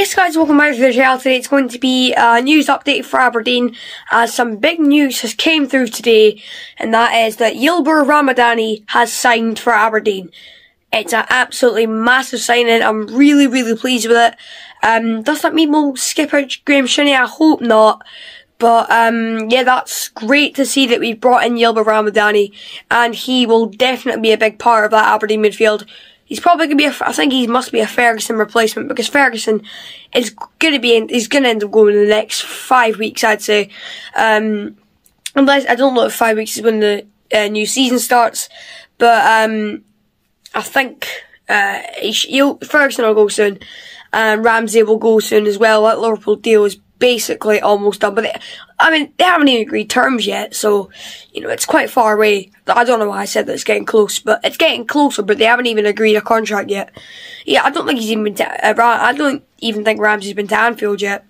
Yes guys, welcome back to the channel. Today it's going to be a news update for Aberdeen as some big news has came through today and that is that Ylber Ramadani has signed for Aberdeen. It's an absolutely massive signing. I'm really, really pleased with it. Um, does that mean we'll skip out Graeme Shinnie? I hope not. But um, yeah, that's great to see that we've brought in Ylber Ramadani and he will definitely be a big part of that Aberdeen midfield he's probably gonna be. A, I think he must be a Ferguson replacement because Ferguson is gonna be. In, he's gonna end up going in the next five weeks, I'd say. Um, unless I don't know if five weeks is when the uh, new season starts, but um, I think uh, he, Ferguson will go soon, and Ramsay will go soon as well. That Liverpool deal is basically almost done. But they, I mean, they haven't even agreed terms yet, so you know it's quite far away. I don't know why I said that it's getting close, but it's getting closer. But they haven't even agreed a contract yet. Yeah, I don't think he's even been. To, uh, I don't even think Ramsay's been to Anfield yet.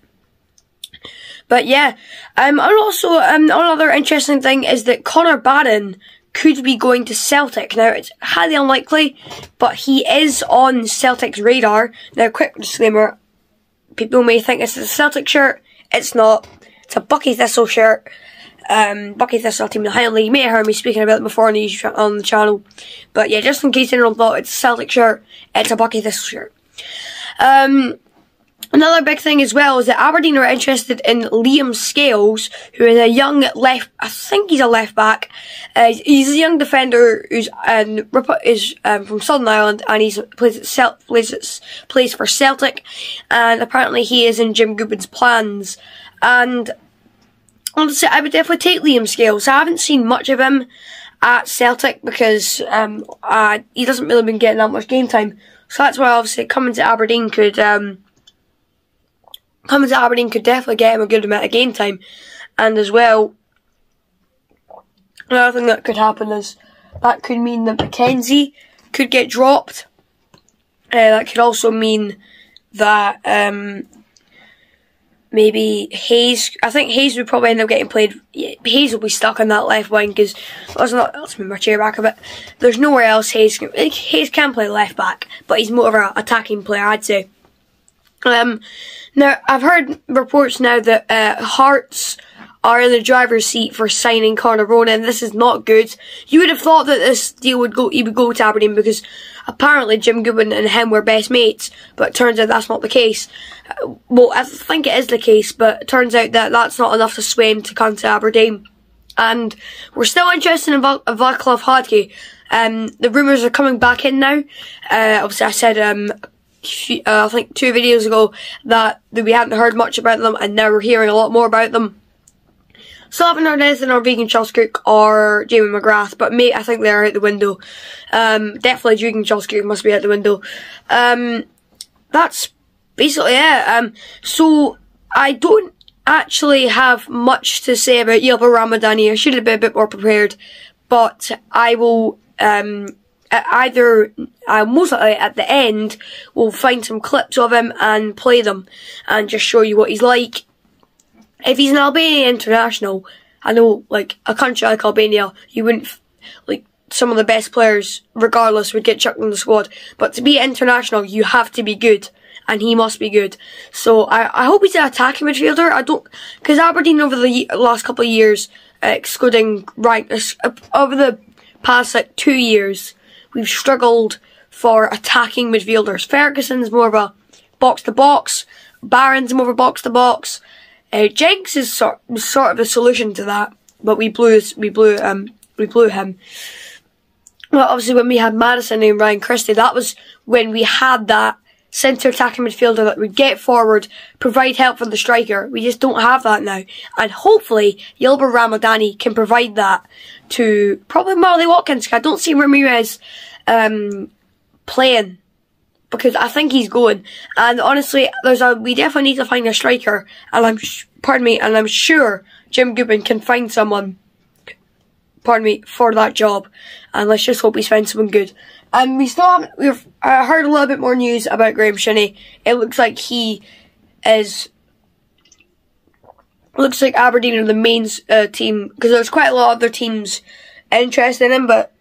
But yeah, um, and also um, another interesting thing is that Connor Barron could be going to Celtic. Now, it's highly unlikely, but he is on Celtic's radar. Now, quick disclaimer, people may think it's a Celtic shirt. It's not. It's a Buckie Thistle shirt. Um, Buckie Thistle team in the Highland League. You may have heard me speaking about it before on the, on the channel. But yeah, just in case anyone thought it's a Celtic shirt, it's a Buckie Thistle shirt. Um, Another big thing as well is that Aberdeen are interested in Liam Scales, who is a young left, I think he's a left back. Uh, he's a young defender who's um, is um, from Southern Ireland and he's plays at plays, plays for Celtic, and apparently he is in Jim Goodwin's plans. And honestly, I would definitely take Liam Scales. I haven't seen much of him at Celtic because um, uh, he doesn't really been getting that much game time. So that's why obviously coming to Aberdeen could um, coming to Aberdeen could definitely get him a good amount of game time. And as well, another thing that could happen is that could mean that McKenzie could get dropped. Uh, that could also mean that um, maybe Hayes. I think Hayes would probably end up getting played. Hayes will be stuck on that left wing because let's not let's move my chair back a bit. There's nowhere else Hayes can. Hayes can play left back, but he's more of an attacking player, I'd say. Um, now, I've heard reports now that uh, Hearts are in the driver's seat for signing Conor Ronan, and this is not good. You would have thought that this deal would go, he would go to Aberdeen because apparently Jim Goodwin and him were best mates, but turns out that's not the case. Uh, well, I think it is the case, but turns out that that's not enough to sway him to come to Aberdeen. And we're still interested in Vaclav Hladky. Um, the rumours are coming back in now. Uh, obviously I said, um, uh, I think two videos ago that, we hadn't heard much about them and now we're hearing a lot more about them. Still haven't heard anything on Vegan Cook or Jamie McGrath, but mate, I think they're out the window. Um, definitely Vegan Cook must be out the window. Um, that's basically it. Um, so I don't actually have much to say about Ylber Ramadani. I should have been a bit more prepared, but I will um, either uh, most likely at the end we'll find some clips of him and play them and just show you what he's like. If he's an Albanian international, I know like a country like Albania, you wouldn't like some of the best players, regardless, would get chucked in the squad. But to be international, you have to be good. And he must be good. So I, I hope he's an attacking midfielder. I don't, because Aberdeen over the last couple of years, uh, excluding right, uh, over the past like two years, we've struggled for attacking midfielders. Ferguson's more of a box to box. Barron's more of a box to box. Uh, Jenks is sort sort of a solution to that, but we blew we blew um we blew him. Well, obviously when we had Madison and Ryan Christie, that was when we had that centre attacking midfielder that would get forward, provide help for the striker. We just don't have that now. And hopefully, Ylber Ramadani can provide that to probably Marley Watkins. I don't see Ramirez um, playing because I think he's going. And honestly, there's a we definitely need to find a striker. And I'm pardon me, and I'm sure Jim Goodwin can find someone. Pardon me for that job, and let's just hope he's found someone good. And we still haven't. We've uh, heard a little bit more news about Graeme Shinnie. It looks like he is. Looks like Aberdeen are the main uh, team because there's quite a lot of other teams interested in him, but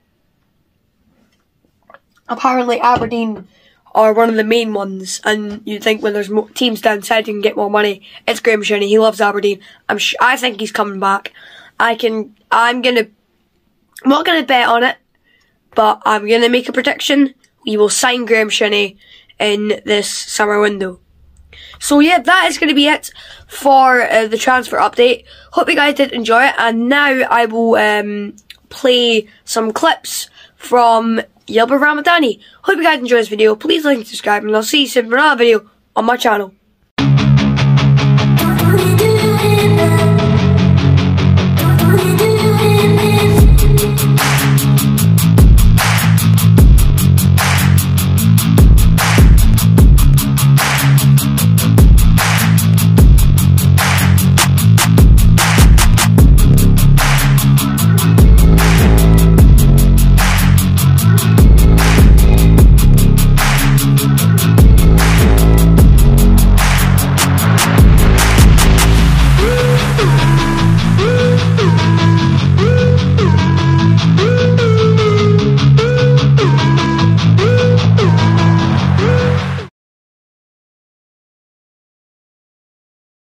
apparently Aberdeen are one of the main ones, and you think when there's more teams downside you can get more money. It's Graeme Shinnie. He loves Aberdeen. I'm sh- I think he's coming back. I can. I'm gonna. I'm not gonna bet on it, but I'm gonna make a prediction. We will sign Graeme Shinnie in this summer window. So yeah, that is going to be it for uh, the transfer update. Hope you guys did enjoy it, and now I will um, play some clips from Yilmaz Ramadani. Hope you guys enjoyed this video. Please like and subscribe, and I'll see you soon for another video on my channel.